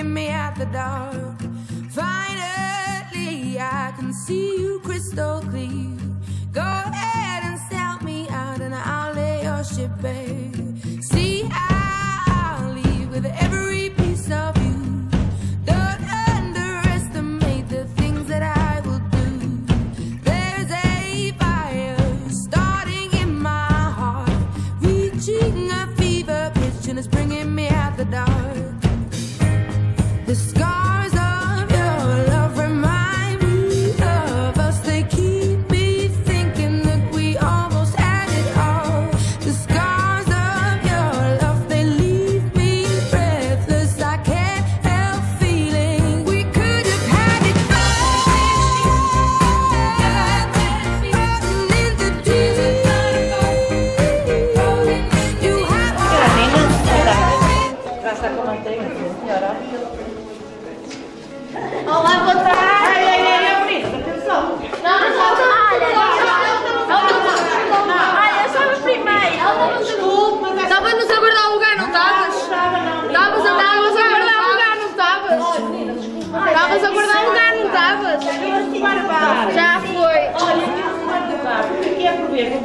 bringing me out the dark. Finally, I can see you crystal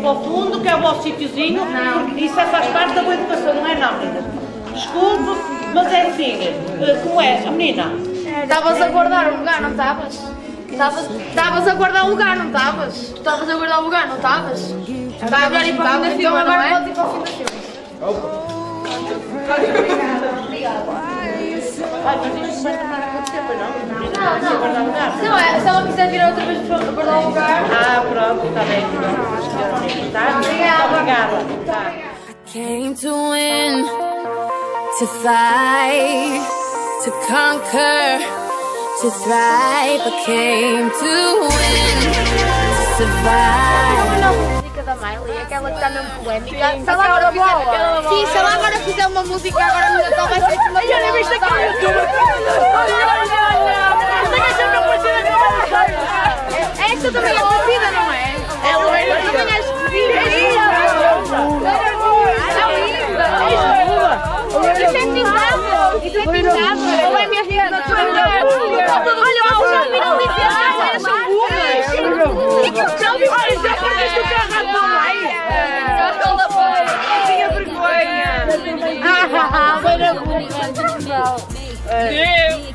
para o fundo, que é o vosso sítiozinho, porque isso é, faz parte da boa educação, não é não? Desculpe, mas é assim, eh, como é, a menina? Estavas a guardar o lugar, não estavas? Estavas a guardar o lugar, não estavas? Estavas a guardar o lugar, não estavas? Estavas, não estavas, então agora podes ir para o fim da filme. Ai, mas isto vai tornar a acontecer, pois não? Não, Não, guardar não. lugar. Se, não é, se ela quiser vir outra vez para guardar o lugar. Ah, pronto, está bem, pronto. Tá? Obrigada. Obrigada. Tá. Came to win, to fight, to conquer, to thrive. I came to win, to survive. A música da Miley, aquela que está mesmo polémica. Se ela agora fizer, sim, se ela agora fizer uma música agora no Natal vai ser uma Eu nem viste aqui no YouTube. Esta também é conhecida, não é? É loira. Também és. É linda. Isso é pintado. Isso é pintado. Ou é mesmo? Olha, vocês já viram dizer elas são burras. Já ouviram Olha, já perdeste o carro à Way to go, bro. Hey. Yeah.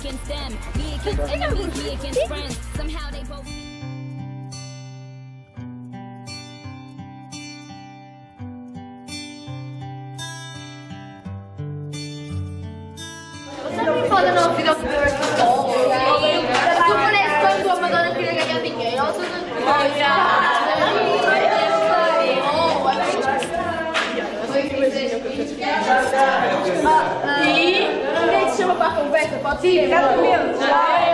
falando fica Super Bowl. Super Bowl é quando o Madonna queria E quem te chama para conversa? Pode ser? Exatamente. Tchau.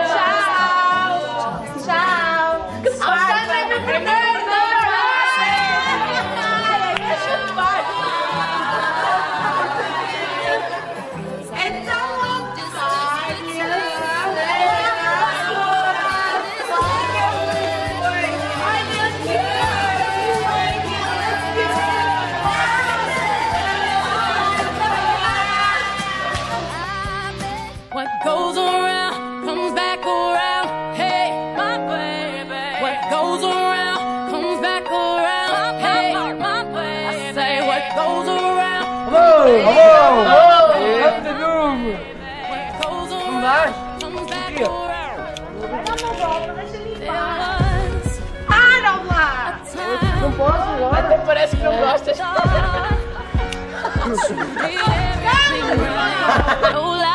Posso. Até parece que não everything right.